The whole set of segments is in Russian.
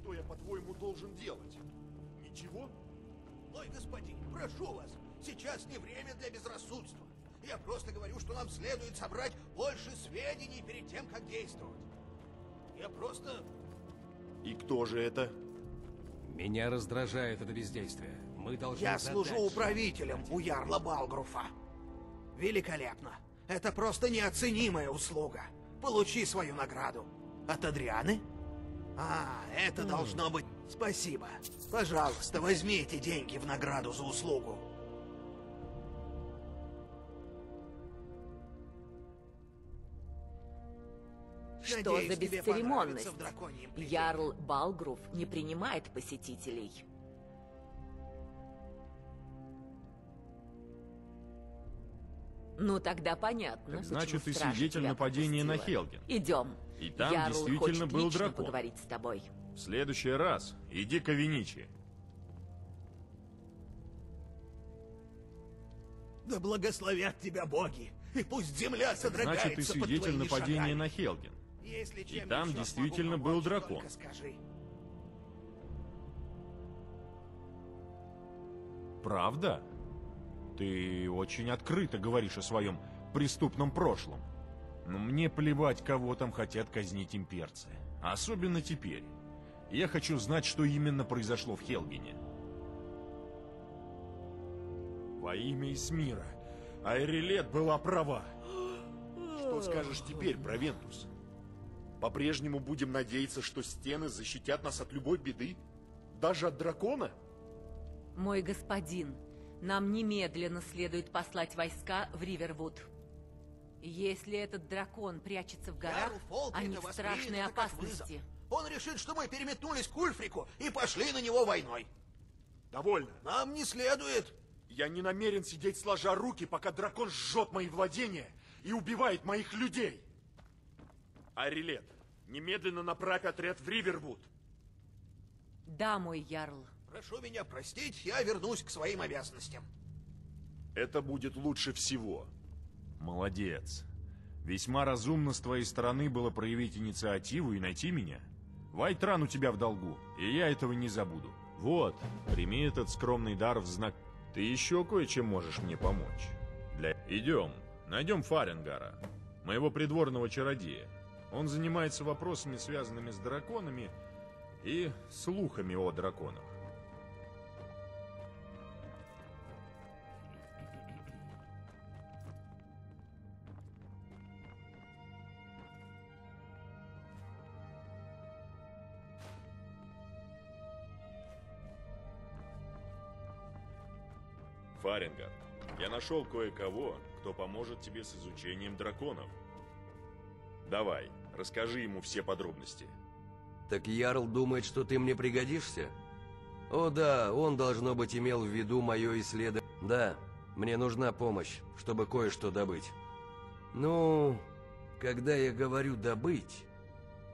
Что я, по-твоему, должен делать? Ничего? Мой господин, прошу вас, сейчас не время для безрассудства. Я просто говорю, что нам следует собрать больше сведений перед тем, как действовать. Я просто... И кто же это? Меня раздражает это бездействие. Мы должны Я задать служу управителем у Ярла Балгруфа. Великолепно. Это просто неоценимая услуга. Получи свою награду. От Адрианы? А, это должно быть... Спасибо. Пожалуйста, возьми эти деньги в награду за услугу. Что Надеюсь, за бесцеремонность? Ярл Балгруф не принимает посетителей. Ну, тогда понятно. Так значит, ты свидетель нападения на. Хелген. Идем. И там Ярл действительно хочет был лично дракон. поговорить с тобой. В следующий раз иди к Авиничи. Да благословят тебя боги, и пусть земля содрогается Значит, ты свидетель нападения шагами. на Хелген. Если чем там действительно был дракон. Правда? Ты очень открыто говоришь о своем преступном прошлом. Но мне плевать, кого там хотят казнить имперцы. Особенно теперь. Я хочу знать, что именно произошло в Хелгене. Во имя Исмира. Айрилет была права. Что скажешь теперь, Провентус? По-прежнему будем надеяться, что стены защитят нас от любой беды? Даже от дракона? Мой господин, нам немедленно следует послать войска в Ривервуд. Если этот дракон прячется в горах, они в страшной опасности. Он решит, что мы переметнулись к Ульфрику и пошли на него войной. Довольно. Нам не следует. Я не намерен сидеть сложа руки, пока дракон жжет мои владения и убивает моих людей. Арилет, немедленно направь отряд в Ривервуд. Да, мой ярл. Прошу меня простить, я вернусь к своим обязанностям. Это будет лучше всего. Молодец. Весьма разумно с твоей стороны было проявить инициативу и найти меня. Вайтран у тебя в долгу, и я этого не забуду. Вот, прими этот скромный дар в знак... Ты еще кое-чем можешь мне помочь. Для... Идем, найдем Фаренгара, моего придворного чародея. Он занимается вопросами, связанными с драконами и слухами о драконах. Фаренгар, я нашел кое-кого, кто поможет тебе с изучением драконов. Давай, расскажи ему все подробности. Так Ярл думает, что ты мне пригодишься? О да, он, должно быть, имел в виду мое исследование. Да, мне нужна помощь, чтобы кое-что добыть. Ну, когда я говорю «добыть»,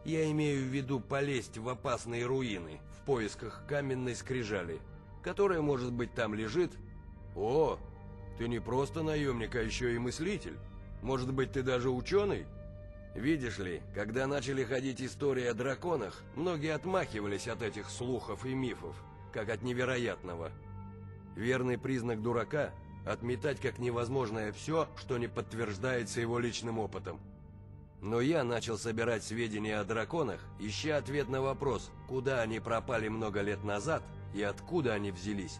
я имею в виду полезть в опасные руины в поисках каменной скрижали, которая, может быть, там лежит. О, ты не просто наемник, а еще и мыслитель. Может быть, ты даже ученый? Видишь ли, когда начали ходить истории о драконах, многие отмахивались от этих слухов и мифов, как от невероятного. Верный признак дурака – отметать как невозможное все, что не подтверждается его личным опытом. Но я начал собирать сведения о драконах, ища ответ на вопрос, куда они пропали много лет назад и откуда они взялись.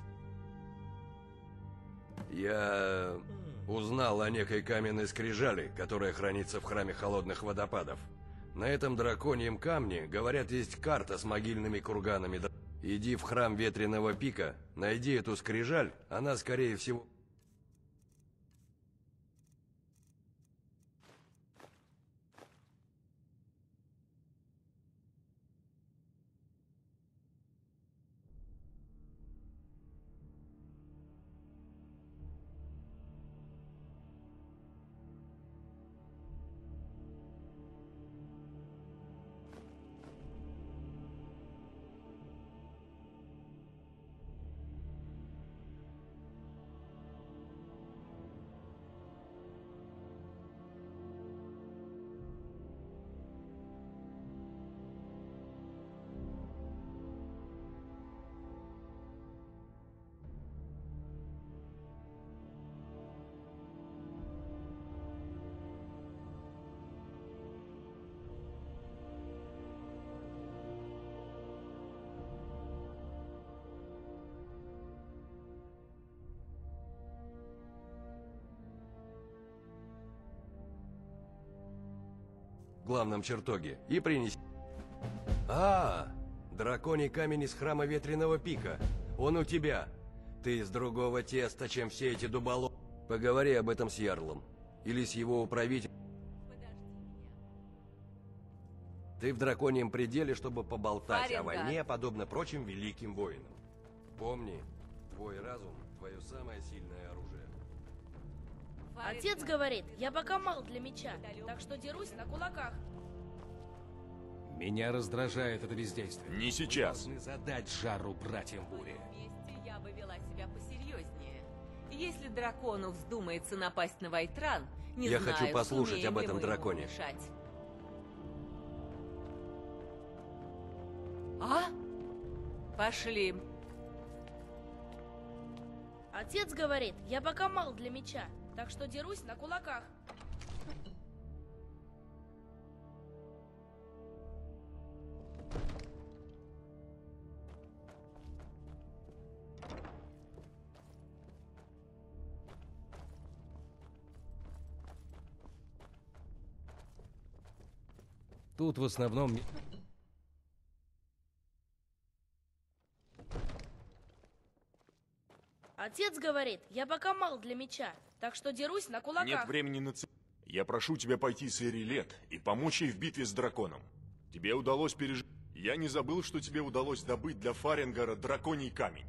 Я узнал о некой каменной скрижали, которая хранится в храме холодных водопадов. На этом драконьем камне, говорят, есть карта с могильными курганами. Иди в храм Ветреного Пика, найди эту скрижаль, она, скорее всего... в главном чертоге и принеси... А, драконий камень из храма Ветреного Пика. Он у тебя. Ты из другого теста, чем все эти дуболо... Поговори об этом с Ярлом. Или с его управителем. Ты в драконьем пределе, чтобы поболтать о Фаренгар. войне, подобно прочим великим воинам. Помни, твой разум – твое самое сильное оружие. Отец говорит, я пока мал для меча, так что дерусь на кулаках. Меня раздражает это бездействие. Не сейчас. Должны задать жару братьям Бури. Вместе я бы вела себя посерьезнее. Если дракону вздумается напасть на Вайтран, не Я знаю, хочу послушать об этом мы драконе. А? Пошли. Отец говорит, я пока мал для меча, так что дерусь на кулаках. Тут в основном... Отец говорит, я пока мал для меча, так что дерусь на кулаках. Нет времени на ц... Я прошу тебя пойти с Эрилет и помочь ей в битве с драконом. Тебе удалось пережить... Я не забыл, что тебе удалось добыть для Фаренгара драконий камень.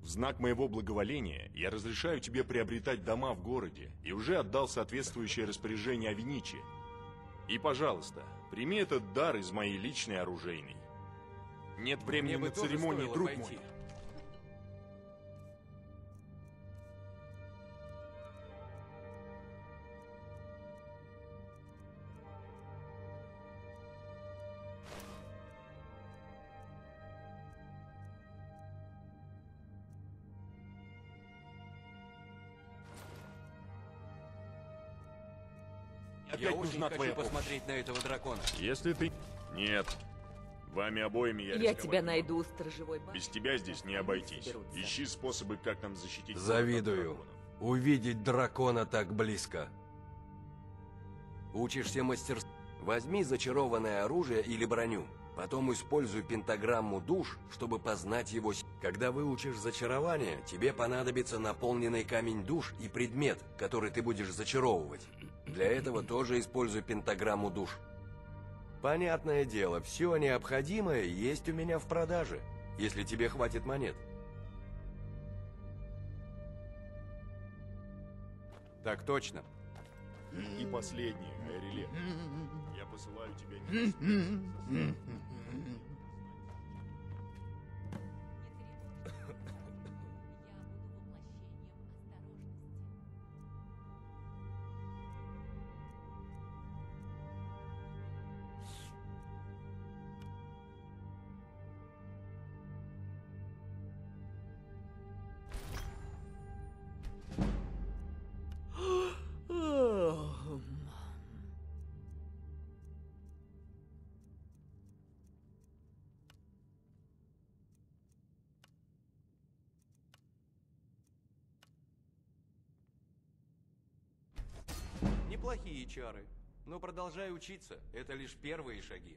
В знак моего благоволения я разрешаю тебе приобретать дома в городе и уже отдал соответствующее распоряжение Авиничи. И, пожалуйста, прими этот дар из моей личной оружейной. Нет времени Мне на церемонии, друг пойти. мой. Очень нужна хочу твоя помощь. посмотреть на этого дракона. Если ты... Нет. Вами обоими я Я тебя найду у сторожевой башни. Без тебя здесь не обойтись. Ищи способы, как нам защитить... Завидую. Увидеть дракона так близко. Учишься мастерству. Возьми зачарованное оружие или броню. Потом используй пентаграмму душ, чтобы познать его Когда выучишь зачарование, тебе понадобится наполненный камень душ и предмет, который ты будешь зачаровывать. Для этого тоже используй пентаграмму душ. Понятное дело, все необходимое есть у меня в продаже, если тебе хватит монет. Так точно. И последнее, Эрилет. Я посылаю тебя не Неплохие чары, но продолжай учиться. Это лишь первые шаги.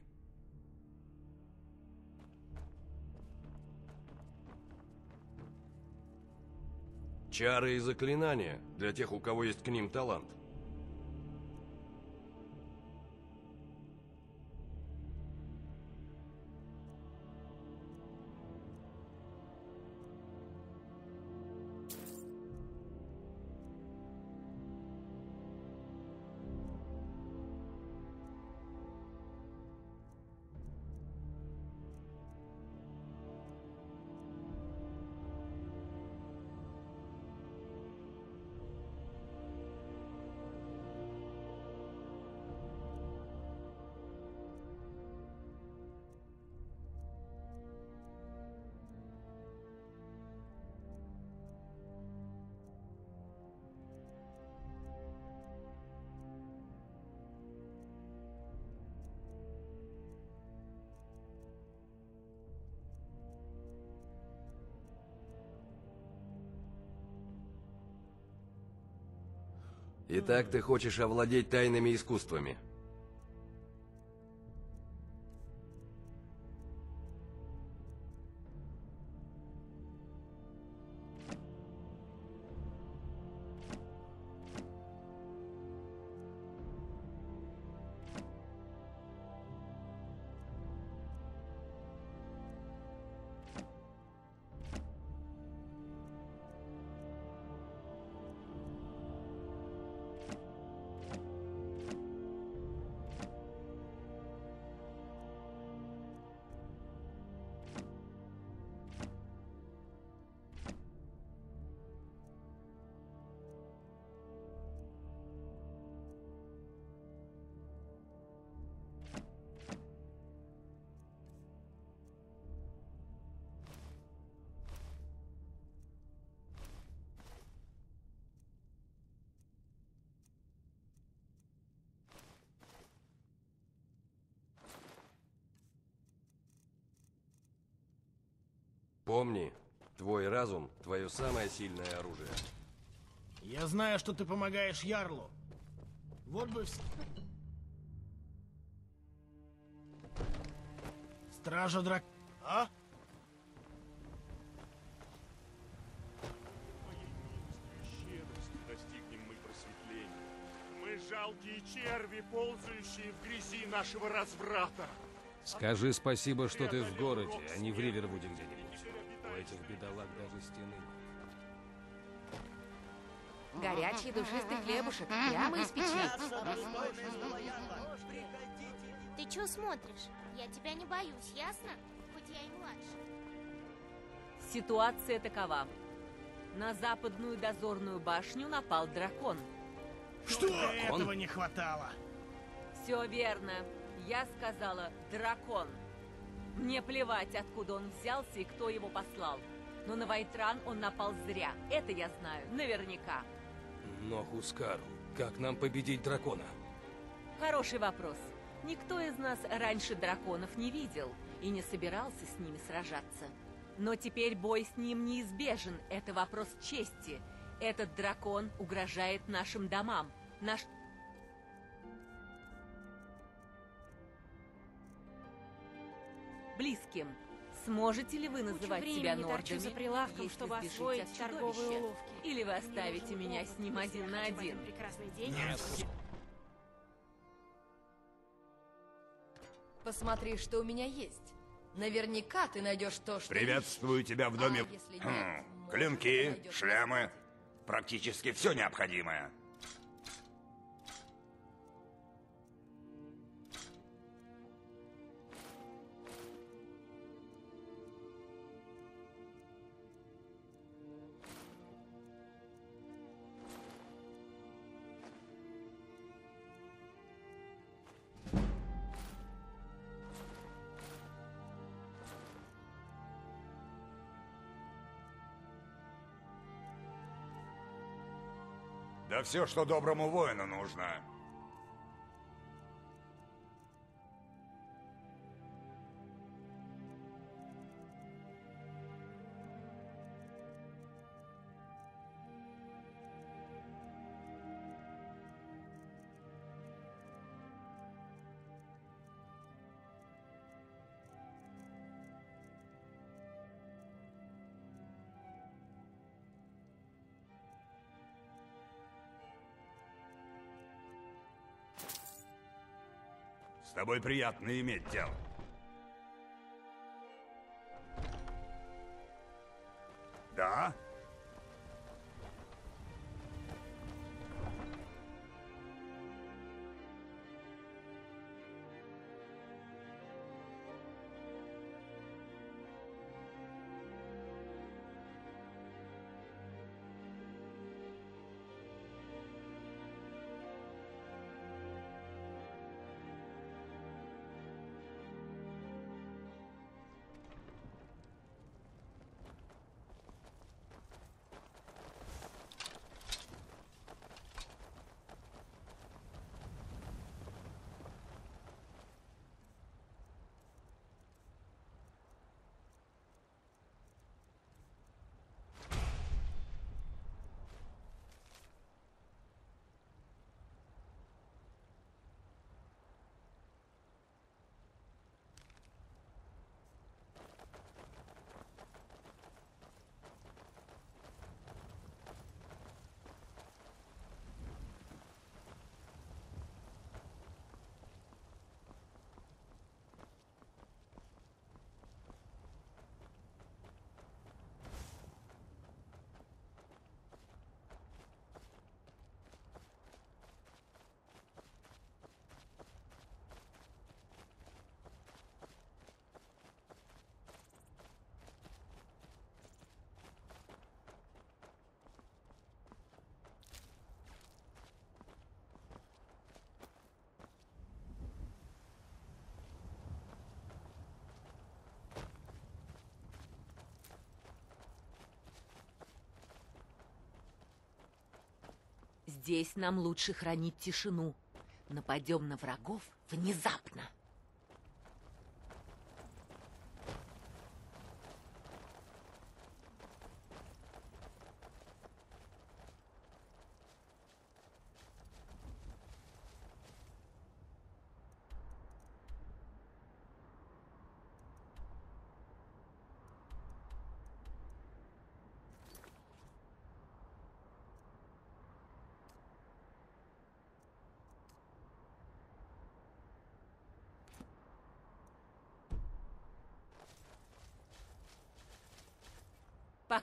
Чары и заклинания для тех, у кого есть к ним талант. Итак, ты хочешь овладеть тайными искусствами. Помни, твой разум — твое самое сильное оружие. Я знаю, что ты помогаешь Ярлу. Вот бы... вс- Стража драк... А? Жалкие черви, ползающие в грязи нашего разврата. Скажи спасибо, что ты в городе, а не в Ривервуде где-нибудь. У этих бедолаг даже стены нет. Горячий душистый хлебушек прямо из печи. Ты чё смотришь? Я тебя не боюсь, ясно? Хоть я и младше. Ситуация такова. На западную дозорную башню напал дракон. Что? Этого не хватало. Все верно. Я сказала «дракон». Мне плевать, откуда он взялся и кто его послал. Но на Вайтран он напал зря. Это я знаю, наверняка. Но, Хускарл, как нам победить дракона? Хороший вопрос. Никто из нас раньше драконов не видел и не собирался с ними сражаться. Но теперь бой с ним неизбежен. Это вопрос чести. Этот дракон угрожает нашим домам. Наш... Близким. Сможете ли вы называть времени себя нордами, за прилавком, если чтобы освоить от торговые чудовища? уловки. Или вы оставите меня с ним один на один? Прекрасный день. Посмотри, что у меня есть. Наверняка ты найдешь то, что Приветствую тебя в доме. А если нет, Хм, Клинки, шлемы, практически все необходимое. Да все, что доброму воину нужно. С тобой приятно иметь дело. Здесь нам лучше хранить тишину. Нападем на врагов внезапно.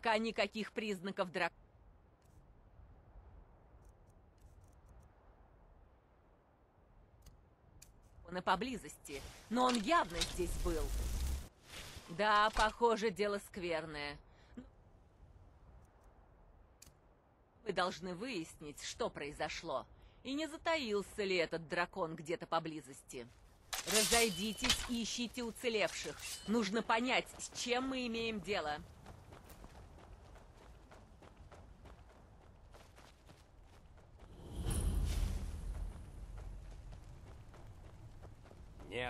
Пока никаких признаков дракона. поблизости, но он явно здесь был. Да, похоже, дело скверное. Вы должны выяснить, что произошло, и не затаился ли этот дракон где-то поблизости. Разойдитесь и ищите уцелевших. Нужно понять, с чем мы имеем дело.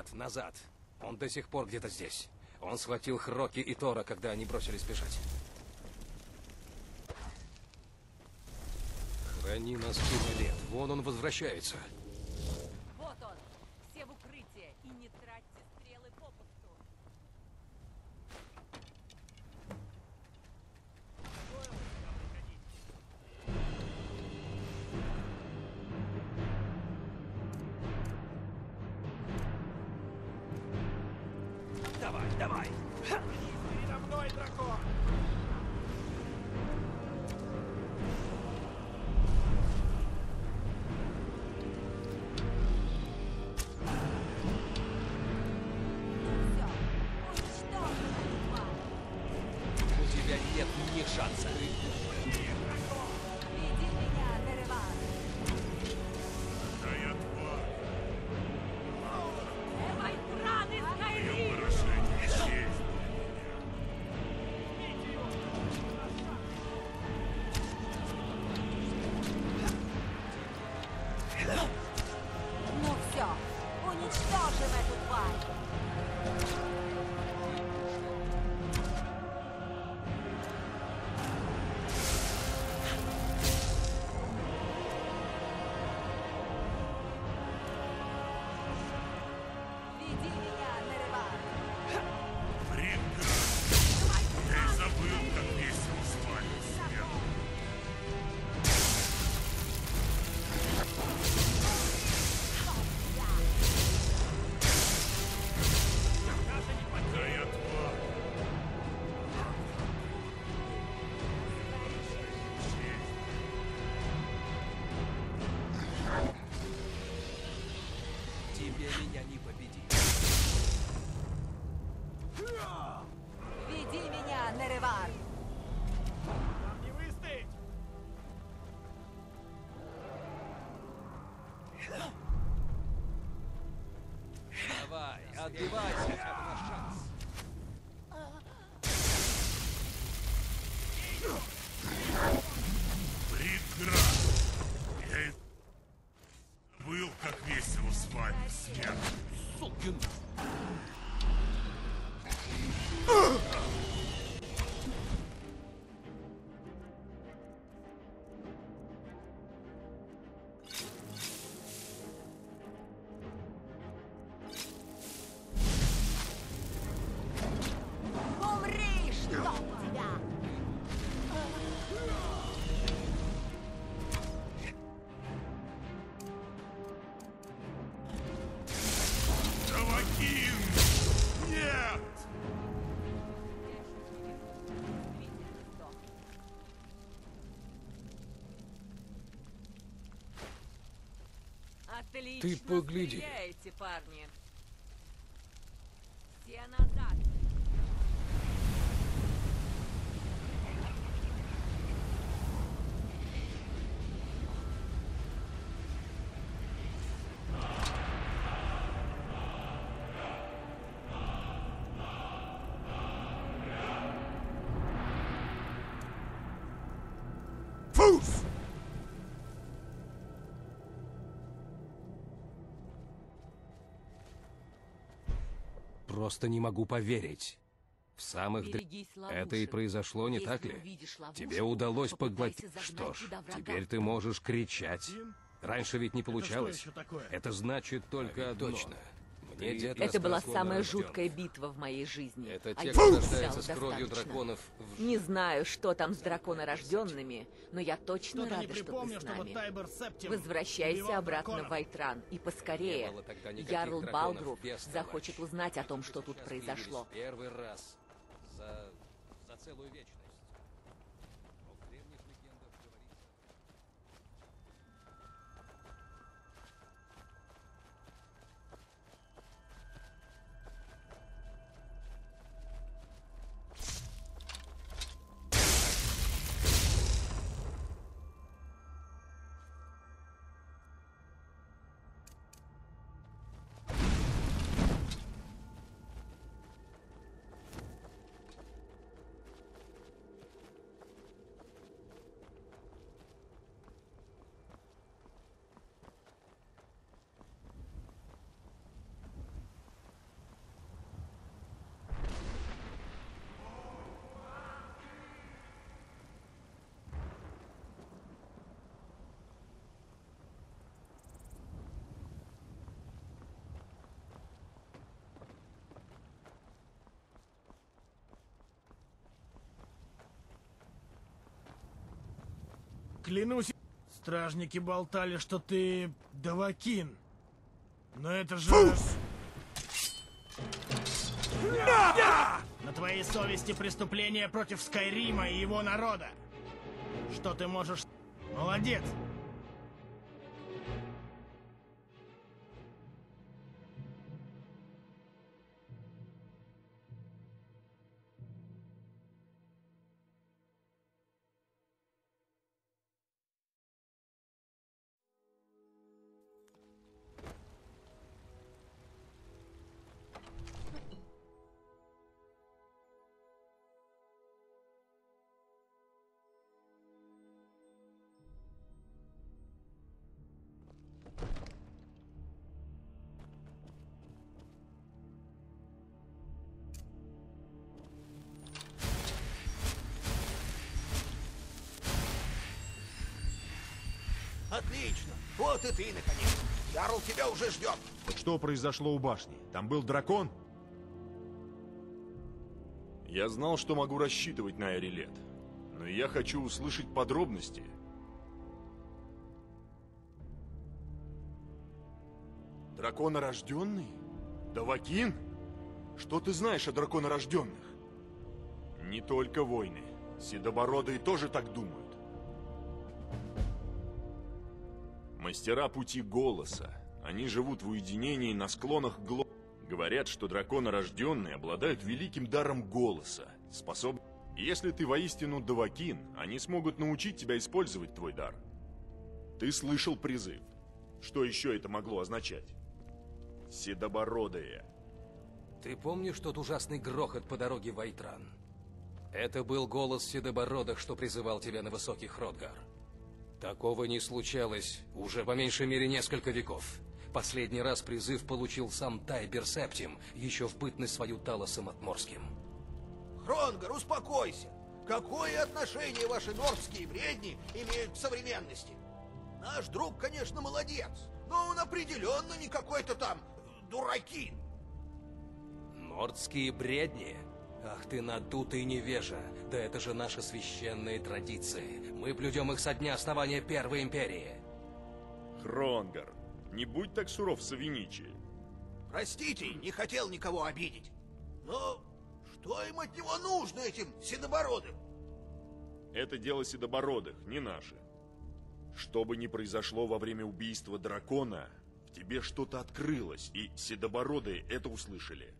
Нет, назад. Он до сих пор где-то здесь. Он схватил Хроки и Тора, когда они бросились бежать. Храни нас лет. Вон он возвращается. Давай, measure metal Y. Давай, отбивайся, Отлично Ты погляди. стреляете, парни. Все назад. Просто не могу поверить. В самых др... Это и ловушек. произошло, не Если так ли? ловушку, Тебе удалось поглотить... Что ж, теперь ты можешь кричать. Раньше ведь не получалось. еще такое? Это значит только одно. точно. Это была самая жуткая битва в моей жизни. Это а те, я кто взял рождается с кровью драконов в Не знаю, что там с драконорожденными, но я точно рада, что ты с нами. Возвращайся обратно в Вайтран, и поскорее. Ярл Балгруф захочет узнать о том, что тут произошло. Первый раз за, за целую вечность. Клянусь, стражники болтали, что ты Давакин. Но это же... На твоей совести преступление против Скайрима и его народа. Что ты можешь... Молодец! Отлично! Вот и ты, наконец! Ярл тебя уже ждет! Что произошло у башни? Там был дракон? Я знал, что могу рассчитывать на Эрилет. Но я хочу услышать подробности. Драконорожденный? Давакин? Что ты знаешь о драконорожденных? Не только войны. Седобородые тоже так думают. Мастера пути голоса. Они живут в уединении на склонах гло... Говорят, что драконорожденные обладают великим даром голоса. Способ... Если ты воистину Давакин, они смогут научить тебя использовать твой дар. Ты слышал призыв. Что еще это могло означать? Седобородые. Ты помнишь тот ужасный грохот по дороге в Айтран? Это был голос Седобородых, что призывал тебя на высокий Хродгар. Такого не случалось уже по меньшей мере несколько веков. Последний раз призыв получил сам Тайбер Септим, еще в бытность свою Талосом Отморским. Хронгар, успокойся! Какое отношение ваши нордские бредни имеют к современности? Наш друг, конечно, молодец, но он определенно не какой-то там дуракин. Нордские бредни? Ах ты надутый невежа! Да это же наши священные традиции. Мы блюдем их со дня основания Первой Империи. Хронгар, не будь так суров Савиничи. Простите, не хотел никого обидеть. Но что им от него нужно, этим седобородым? Это дело седобородых, не наше. Что бы ни произошло во время убийства дракона, в тебе что-то открылось, и седобородые это услышали.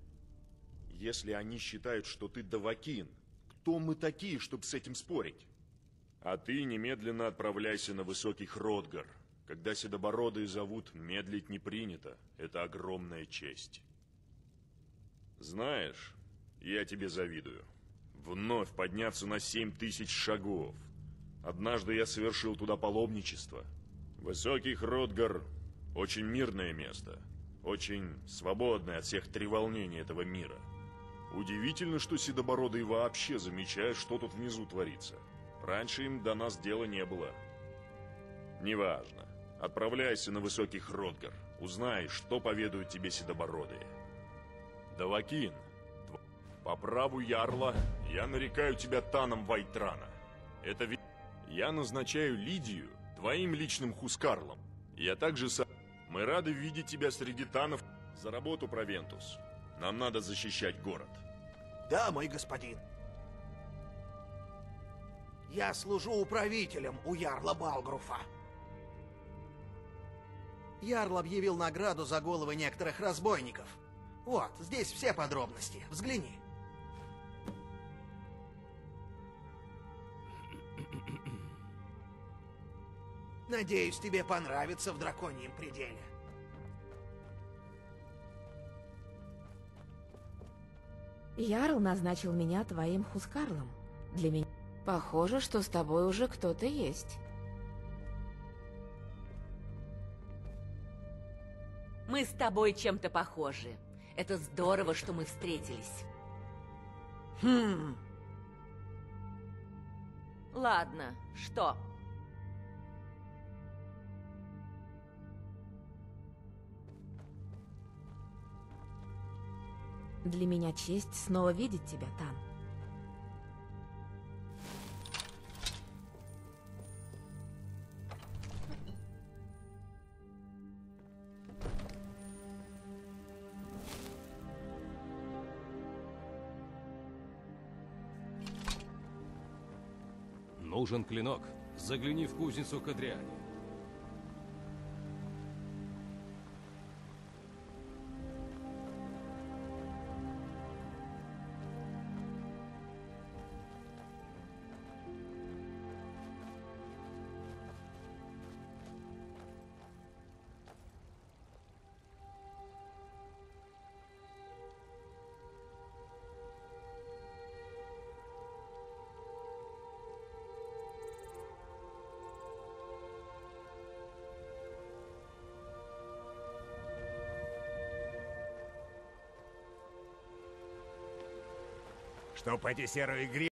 Если они считают, что ты Давакин, кто мы такие, чтобы с этим спорить? А ты немедленно отправляйся на Высокий Хродгар. Когда седобородые зовут, медлить не принято. Это огромная честь. Знаешь, я тебе завидую. Вновь подняться на семь тысяч шагов. Однажды я совершил туда паломничество. Высокий Хродгар – очень мирное место. Очень свободное от всех треволнений этого мира. Удивительно, что седобородые вообще замечают, что тут внизу творится. Раньше им до нас дела не было. Неважно. Отправляйся на Высокий Хродгар. Узнай, что поведают тебе седобородые. Давакин, по праву Ярла я нарекаю тебя Таном Вайтрана. Это ведь... Я назначаю Лидию твоим личным Хускарлом. Я также сам... Мы рады видеть тебя среди Танов за работу, Провентус. Нам надо защищать город. Да, мой господин. Я служу управителем у Ярла Балгруфа. Ярл объявил награду за головы некоторых разбойников. Вот, здесь все подробности. Взгляни. Надеюсь, тебе понравится в драконьем пределе. Ярл назначил меня твоим Хускарлом. Для меня похоже, что с тобой уже кто-то есть. Мы с тобой чем-то похожи. Это здорово, что мы встретились. Хм. Ладно, что? Для меня честь снова видеть тебя там. Нужен клинок. Загляни в кузницу Кадриани. Чтоб эти серые гри...